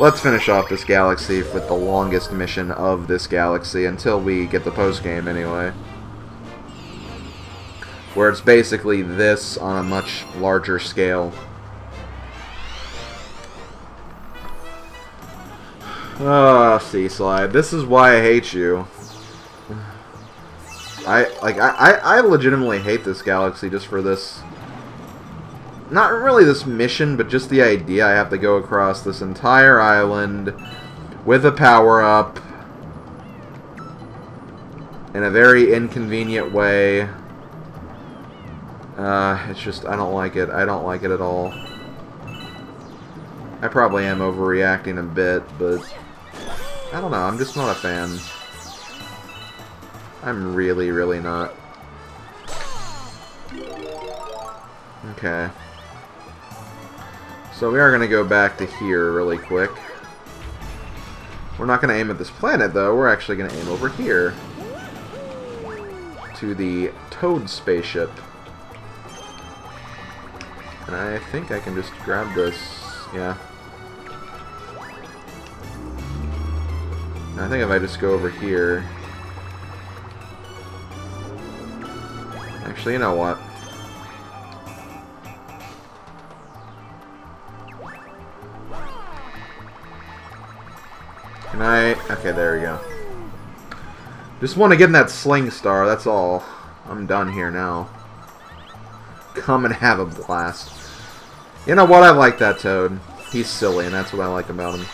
let's finish off this galaxy with the longest mission of this galaxy until we get the post-game anyway. Where it's basically this on a much larger scale. Ah, oh, Sea Slide. This is why I hate you. I like I, I legitimately hate this galaxy just for this not really this mission, but just the idea I have to go across this entire island with a power-up in a very inconvenient way. Uh, it's just, I don't like it. I don't like it at all. I probably am overreacting a bit, but I don't know. I'm just not a fan. I'm really, really not. Okay. So we are going to go back to here really quick. We're not going to aim at this planet, though. We're actually going to aim over here. To the Toad spaceship. And I think I can just grab this. Yeah. I think if I just go over here... Actually, you know what? I... Okay, there we go. Just want to get in that sling star, that's all. I'm done here now. Come and have a blast. You know what? I like that Toad. He's silly, and that's what I like about him.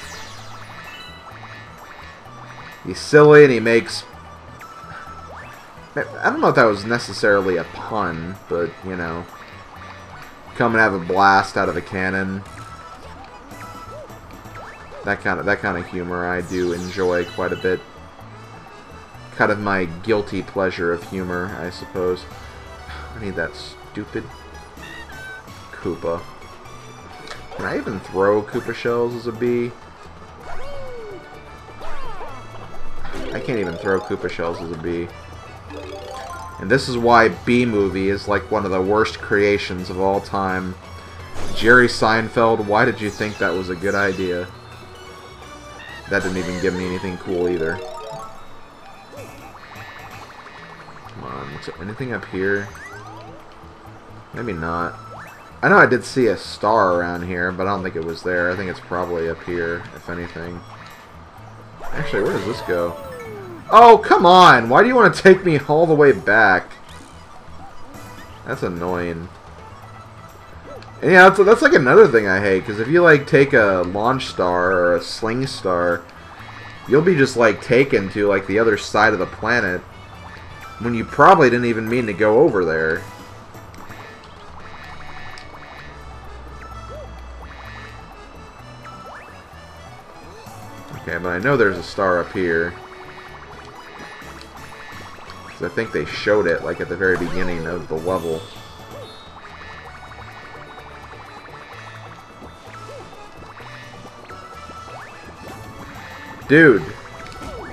He's silly, and he makes... I don't know if that was necessarily a pun, but, you know... Come and have a blast out of a cannon that kind of that kind of humor I do enjoy quite a bit. Kind of my guilty pleasure of humor, I suppose. I need that stupid Koopa. Can I even throw Koopa shells as a bee? I can't even throw Koopa shells as a bee. And this is why Bee Movie is like one of the worst creations of all time. Jerry Seinfeld, why did you think that was a good idea? That didn't even give me anything cool either. Come on, is anything up here? Maybe not. I know I did see a star around here, but I don't think it was there. I think it's probably up here, if anything. Actually, where does this go? Oh, come on! Why do you want to take me all the way back? That's annoying. And yeah, that's, that's like another thing I hate, because if you like take a launch star or a sling star, you'll be just like taken to like the other side of the planet when you probably didn't even mean to go over there. Okay, but I know there's a star up here. I think they showed it like at the very beginning of the level. Dude,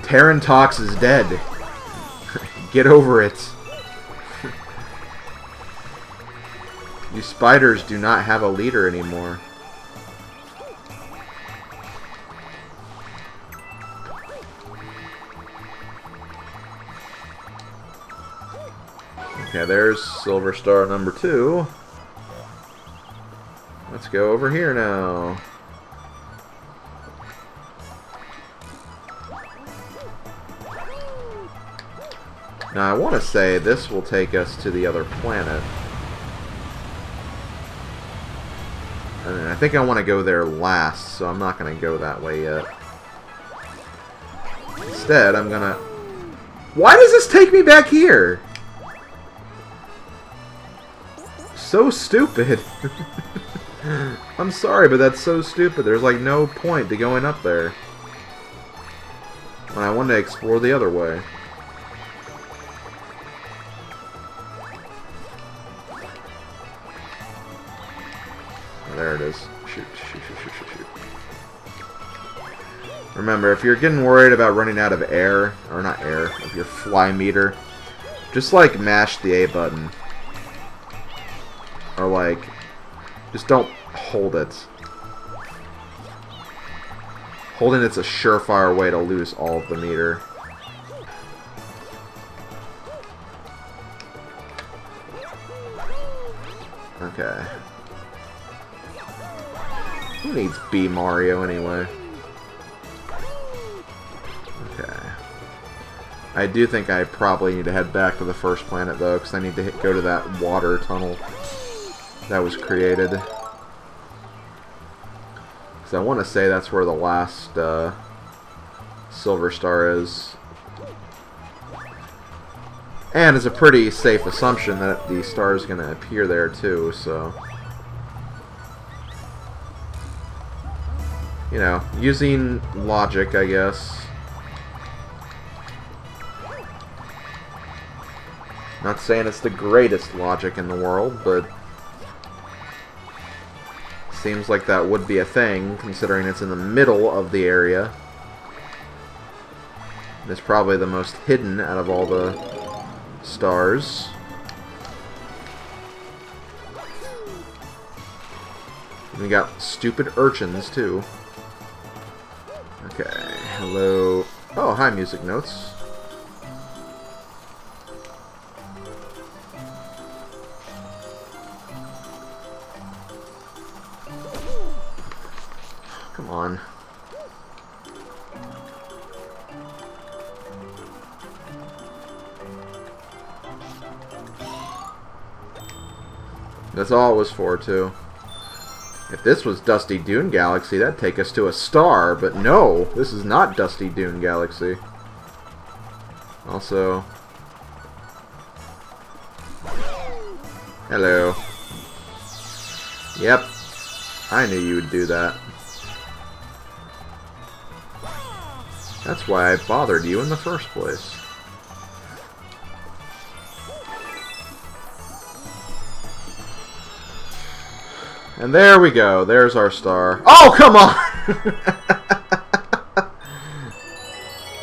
Tarantox is dead. Get over it. you spiders do not have a leader anymore. Okay, there's Silver Star number two. Let's go over here now. Now I want to say this will take us to the other planet. And I think I want to go there last, so I'm not going to go that way yet. Instead, I'm going to... Why does this take me back here? So stupid. I'm sorry, but that's so stupid. There's like no point to going up there. When I want to explore the other way. There it is. Shoot, shoot, shoot, shoot, shoot, shoot. Remember, if you're getting worried about running out of air, or not air, of your fly meter, just like mash the A button. Or like, just don't hold it. Holding it's a surefire way to lose all of the meter. Needs Bee Mario anyway? Okay. I do think I probably need to head back to the first planet though, because I need to hit, go to that water tunnel that was created. Because I want to say that's where the last uh, Silver Star is. And it's a pretty safe assumption that the star is going to appear there too, so... You know, using logic, I guess. Not saying it's the greatest logic in the world, but... Seems like that would be a thing, considering it's in the middle of the area. It's probably the most hidden out of all the stars. We got stupid urchins, too. Okay, hello. Oh, hi, music notes. Come on. That's all it was for, too. If this was Dusty Dune Galaxy, that'd take us to a star, but no, this is not Dusty Dune Galaxy. Also... Hello. Yep. I knew you would do that. That's why I bothered you in the first place. And there we go. There's our star. Oh, come on!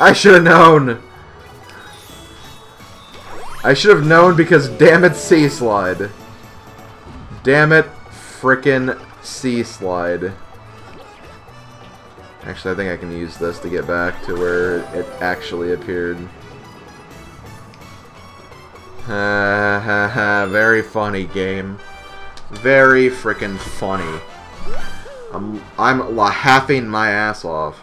I should have known. I should have known because damn it, Sea Slide. Damn it, frickin' Sea Slide. Actually, I think I can use this to get back to where it actually appeared. Ha ha ha, very funny game very freaking funny. I'm I'm laughing my ass off.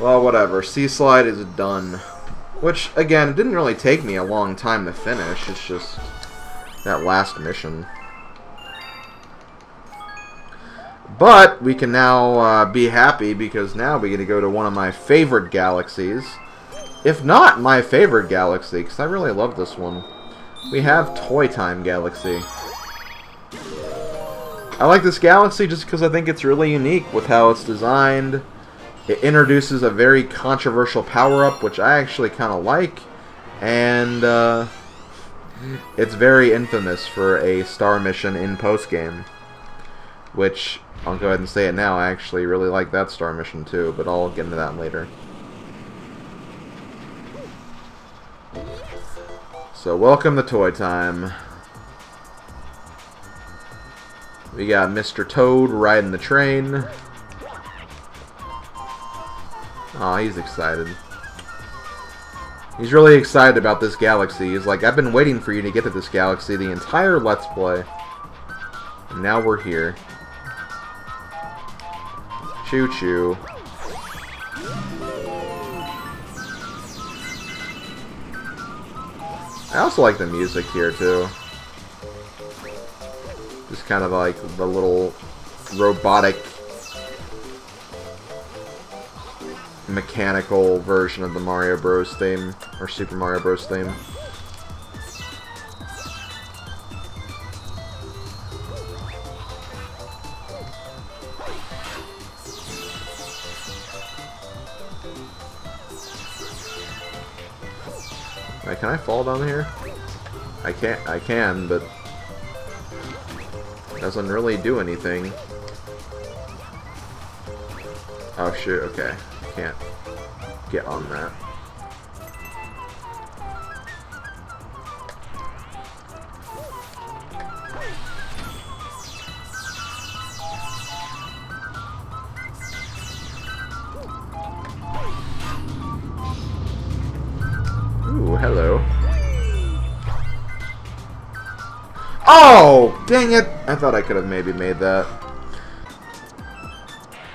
Well, whatever. Sea Slide is done. Which, again, it didn't really take me a long time to finish. It's just that last mission. But we can now uh, be happy because now we get to go to one of my favorite galaxies. If not my favorite galaxy, because I really love this one we have Toy Time Galaxy. I like this galaxy just because I think it's really unique with how it's designed. It introduces a very controversial power-up, which I actually kind of like. And uh, it's very infamous for a star mission in post-game. Which, I'll go ahead and say it now, I actually really like that star mission too, but I'll get into that later. So welcome to Toy Time. We got Mr. Toad riding the train. Oh, he's excited. He's really excited about this galaxy. He's like, I've been waiting for you to get to this galaxy the entire Let's Play. And now we're here. Choo-choo. I also like the music here, too. Just kind of like the little robotic mechanical version of the Mario Bros. theme, or Super Mario Bros. theme. fall down here? I can't, I can, but doesn't really do anything. Oh shoot, okay. Can't get on that. Ooh, hello. Oh, dang it! I thought I could have maybe made that.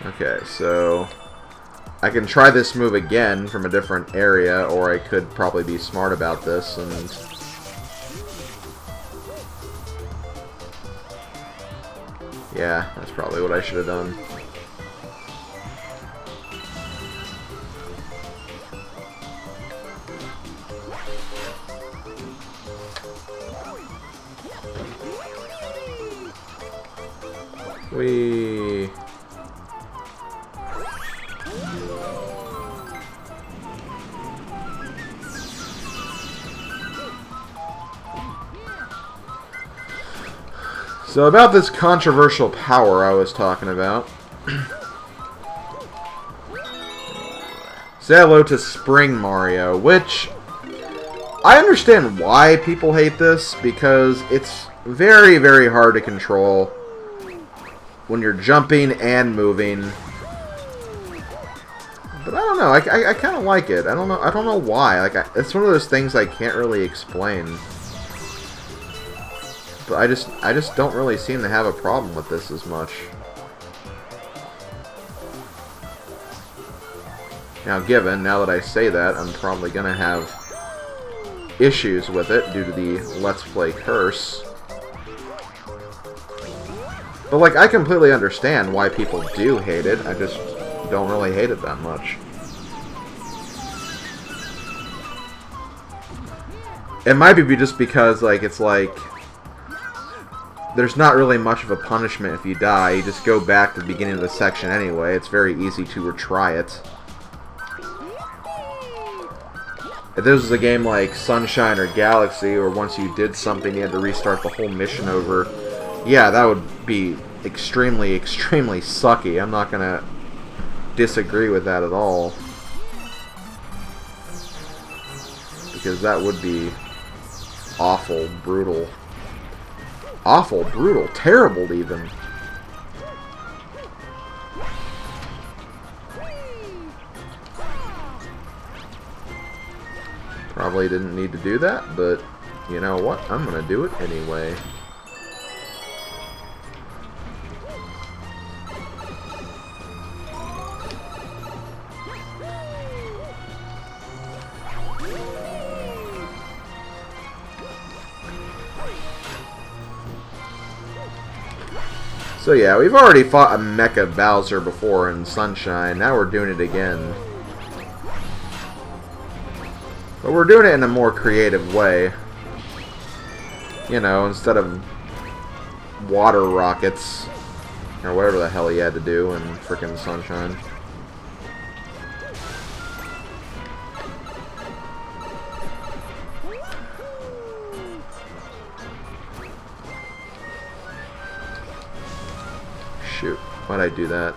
Okay, so... I can try this move again from a different area, or I could probably be smart about this and... Yeah, that's probably what I should have done. We. So about this controversial power I was talking about. Say hello to Spring Mario, which I understand why people hate this because it's very, very hard to control when you're jumping and moving. But I don't know. I, I, I kind of like it. I don't know. I don't know why. Like I, it's one of those things I can't really explain. But I just I just don't really seem to have a problem with this as much. Now, given now that I say that, I'm probably gonna have issues with it due to the Let's Play curse. But, like, I completely understand why people do hate it. I just don't really hate it that much. It might be just because, like, it's like... There's not really much of a punishment if you die. You just go back to the beginning of the section anyway. It's very easy to retry it. If this was a game like Sunshine or Galaxy, or once you did something you had to restart the whole mission over, yeah, that would be extremely, extremely sucky. I'm not going to disagree with that at all. Because that would be awful, brutal. Awful, brutal, terrible even. Probably didn't need to do that, but you know what? I'm going to do it anyway. So yeah, we've already fought a Mecha Bowser before in Sunshine. Now we're doing it again. But we're doing it in a more creative way. You know, instead of water rockets, or whatever the hell he had to do in frickin' Sunshine. I do that?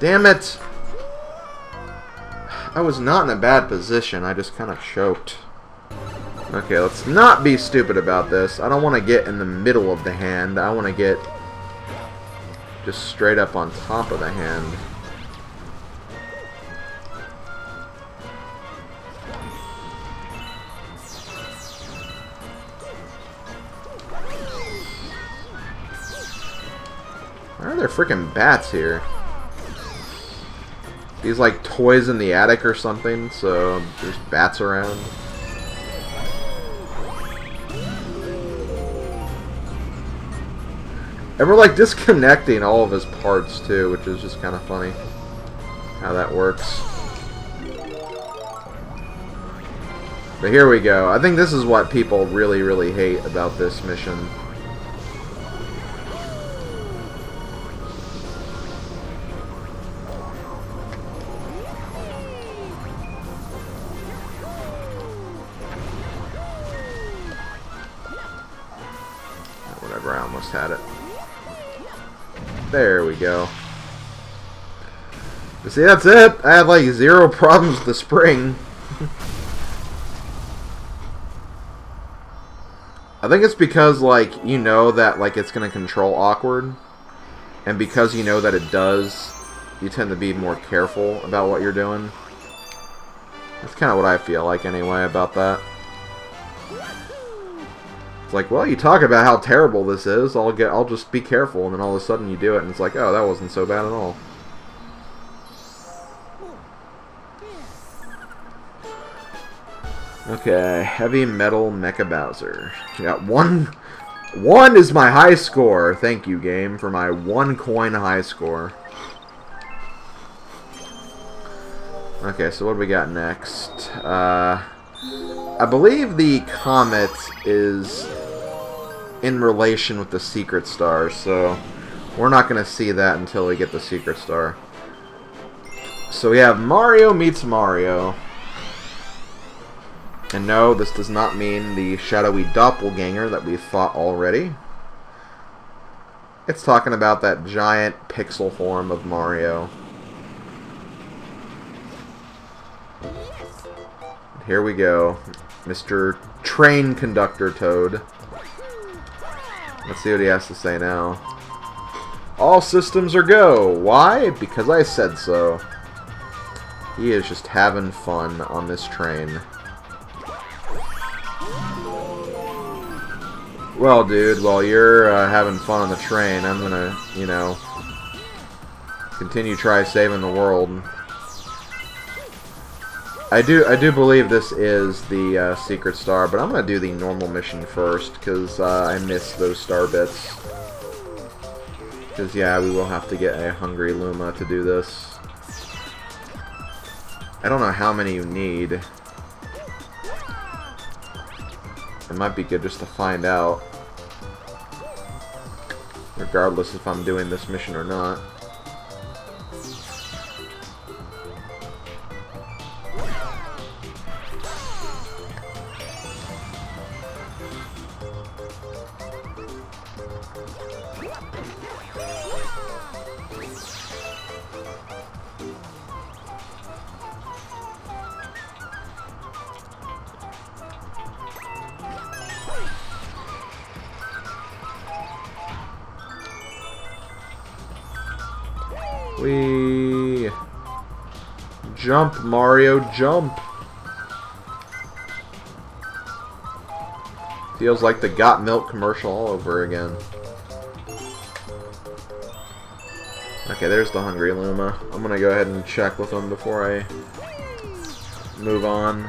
Damn it! I was not in a bad position, I just kind of choked. Okay, let's not be stupid about this. I don't want to get in the middle of the hand. I want to get just straight up on top of the hand. Why are freaking bats here? These like toys in the attic or something, so there's bats around. And we're like disconnecting all of his parts too, which is just kind of funny how that works. But here we go. I think this is what people really, really hate about this mission. Had it. There we go. You See, that's it. I had like zero problems with the spring. I think it's because, like, you know that, like, it's going to control awkward. And because you know that it does, you tend to be more careful about what you're doing. That's kind of what I feel like anyway about that. It's like, well, you talk about how terrible this is. I'll get, I'll just be careful, and then all of a sudden you do it, and it's like, oh, that wasn't so bad at all. Okay, heavy metal Mecha Bowser. got one. One is my high score. Thank you, game, for my one coin high score. Okay, so what do we got next? Uh, I believe the comet is in relation with the secret star, so we're not going to see that until we get the secret star. So we have Mario meets Mario. And no, this does not mean the shadowy doppelganger that we fought already. It's talking about that giant pixel form of Mario. Here we go. Mr. Train Conductor Toad. Let's see what he has to say now. All systems are go. Why? Because I said so. He is just having fun on this train. Well, dude, while you're uh, having fun on the train, I'm gonna, you know, continue try saving the world. I do I do believe this is the uh, secret star, but I'm gonna do the normal mission first because uh, I missed those star bits. Because yeah, we will have to get a hungry Luma to do this. I don't know how many you need. It might be good just to find out. Regardless if I'm doing this mission or not. We jump, Mario, jump. Feels like the Got Milk commercial all over again. Okay, there's the Hungry Luma. I'm gonna go ahead and check with him before I move on.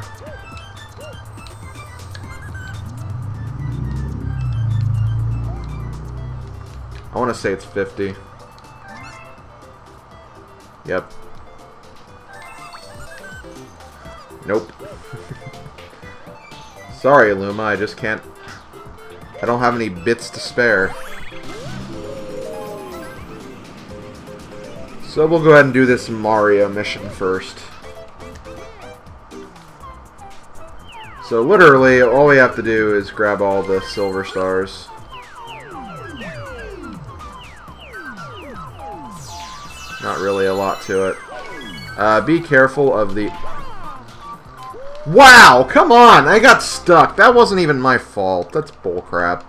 I want to say it's 50. Yep. Nope. Sorry, Luma, I just can't... I don't have any bits to spare. So we'll go ahead and do this Mario mission first. So literally, all we have to do is grab all the silver stars. Not really a lot to it. Uh, be careful of the... Wow! Come on! I got stuck. That wasn't even my fault. That's bullcrap.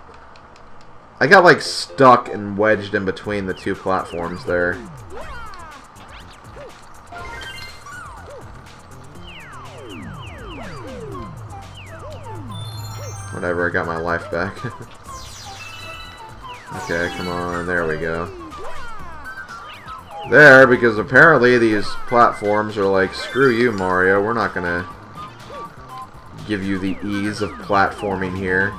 I got, like, stuck and wedged in between the two platforms there. Whatever, I got my life back. okay, come on. There we go there because apparently these platforms are like, screw you, Mario, we're not gonna give you the ease of platforming here.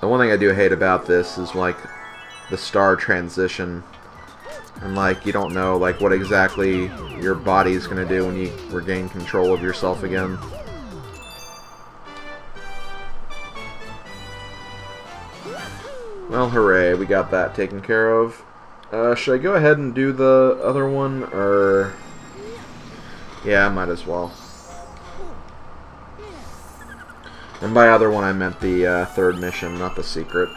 The one thing I do hate about this is like the star transition and like you don't know like what exactly your body is going to do when you regain control of yourself again. Well, hooray, we got that taken care of. Uh, should I go ahead and do the other one, or... Yeah, I might as well. And by other one, I meant the uh, third mission, not the secret.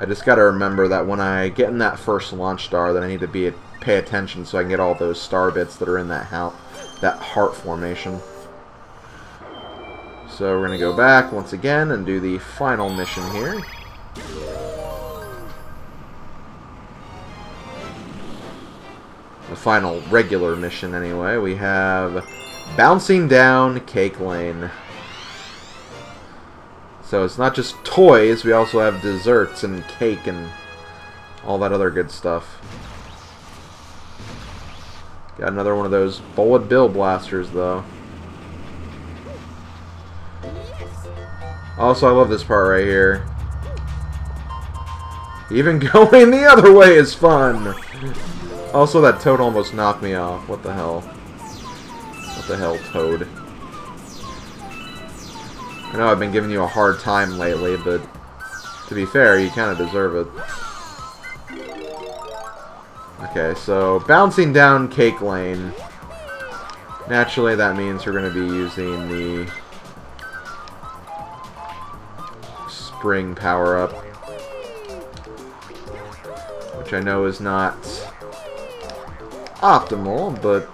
I just got to remember that when I get in that first launch star that I need to be pay attention so I can get all those star bits that are in that, that heart formation. So we're going to go back once again and do the final mission here. The final regular mission, anyway. We have Bouncing Down Cake Lane. So it's not just toys, we also have desserts and cake and all that other good stuff. Got another one of those bullet bill blasters, though. Also, I love this part right here. Even going the other way is fun! Also, that toad almost knocked me off. What the hell? What the hell, toad? I know I've been giving you a hard time lately, but to be fair, you kind of deserve it. Okay, so bouncing down Cake Lane. Naturally, that means we're going to be using the spring power-up. Which I know is not optimal, but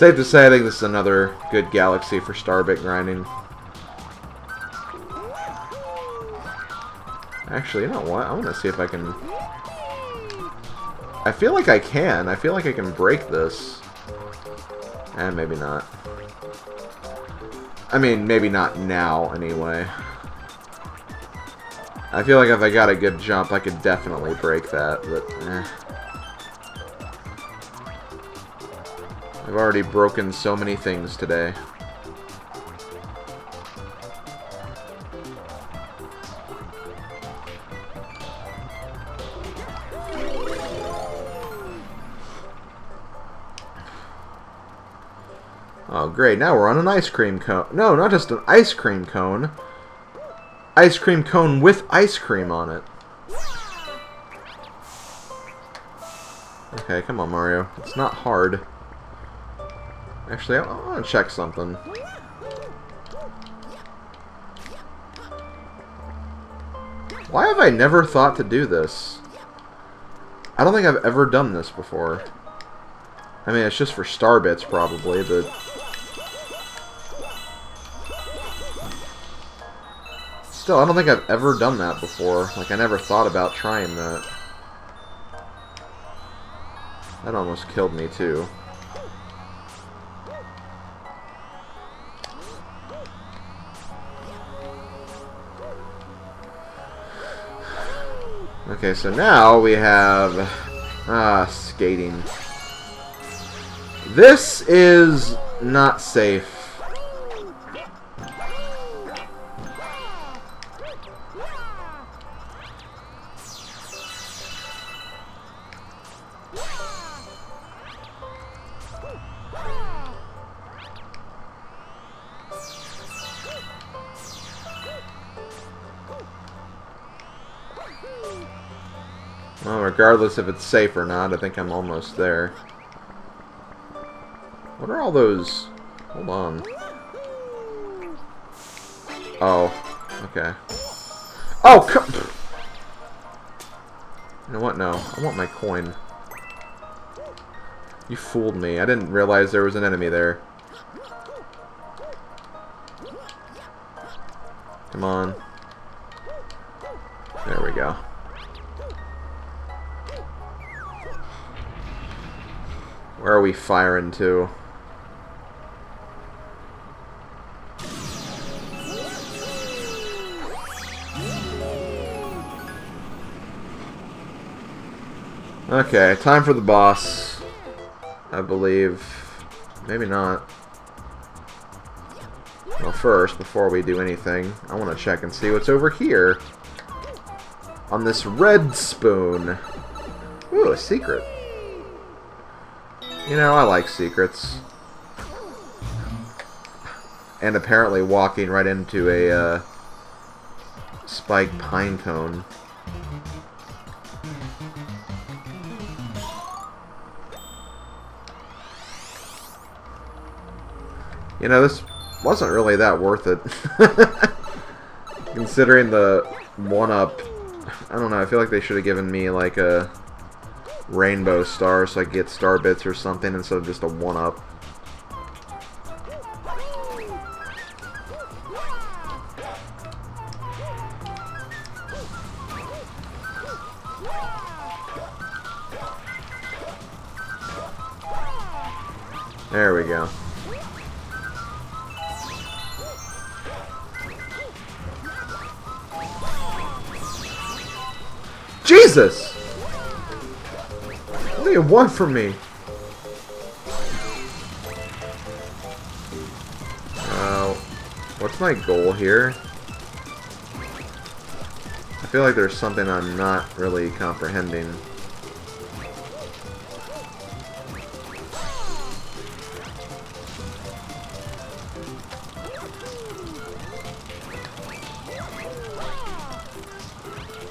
Safe to say, I think this is another good galaxy for Starbit grinding. Actually, you know what? I want to see if I can... I feel like I can. I feel like I can break this. And maybe not. I mean, maybe not now, anyway. I feel like if I got a good jump, I could definitely break that, but eh. I've already broken so many things today. Oh, great. Now we're on an ice cream cone. No, not just an ice cream cone. Ice cream cone with ice cream on it. Okay, come on, Mario. It's not hard. Actually, I, want to check something. Why have I never thought to do this? I don't think I've ever done this before. I mean, it's just for star bits, probably, but... Still, I don't think I've ever done that before. Like, I never thought about trying that. That almost killed me, too. Okay, so now we have... Ah, skating. This is not safe. Regardless if it's safe or not, I think I'm almost there. What are all those... Hold on. Oh, okay. Oh, come... You know what? No. I want my coin. You fooled me. I didn't realize there was an enemy there. Come on. We firing to? Okay, time for the boss. I believe. Maybe not. Well, first, before we do anything, I want to check and see what's over here. On this red spoon. Ooh, a secret. You know, I like secrets. And apparently walking right into a uh, spiked pine cone. You know, this wasn't really that worth it. Considering the one-up, I don't know, I feel like they should have given me like a rainbow star so I get star bits or something instead of just a one-up. There we go. Jesus! Only a one for me. Uh, what's my goal here? I feel like there's something I'm not really comprehending.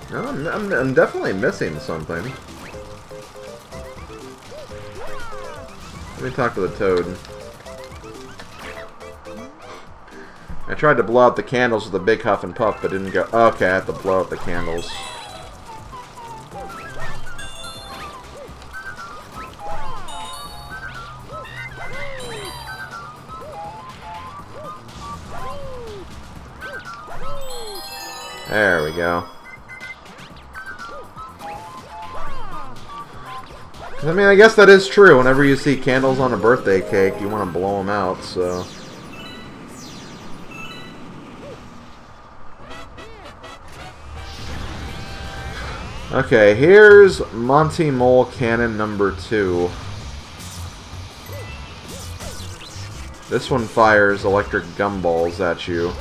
No, I'm, I'm, I'm definitely missing something. Let me talk to the toad. I tried to blow out the candles with a big huff and puff, but didn't go... Okay, I have to blow out the candles. Mean, I guess that is true. Whenever you see candles on a birthday cake, you want to blow them out, so... Okay, here's Monty Mole Cannon number two. This one fires electric gumballs at you.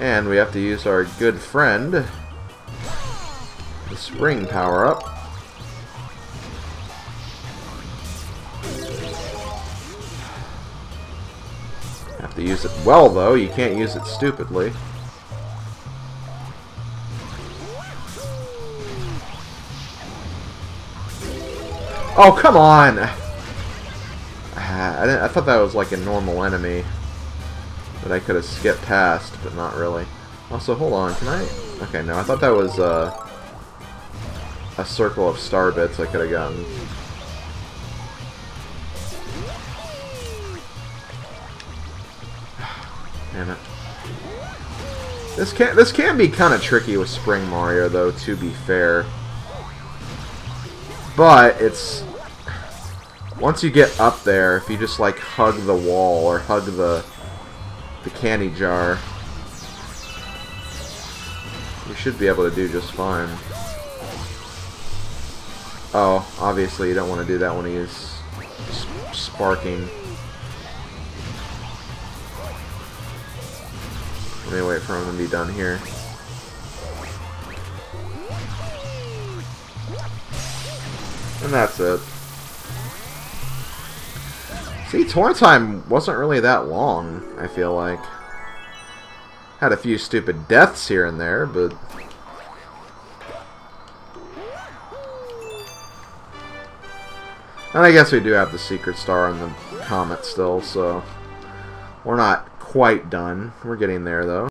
And we have to use our good friend, the spring power-up. Have to use it well, though. You can't use it stupidly. Oh, come on! I, I thought that was like a normal enemy that I could have skipped past, but not really. Also, hold on, can I... Okay, no, I thought that was uh, a circle of star bits I could have gotten. Damn it. This can this can be kind of tricky with Spring Mario, though. To be fair, but it's once you get up there, if you just like hug the wall or hug the the candy jar, you should be able to do just fine. Oh, obviously you don't want to do that when he's sparking. Let me wait for him to be done here. And that's it. See, Toy Time wasn't really that long, I feel like. Had a few stupid deaths here and there, but... And I guess we do have the secret star on the comet still, so... We're not quite done. We're getting there, though.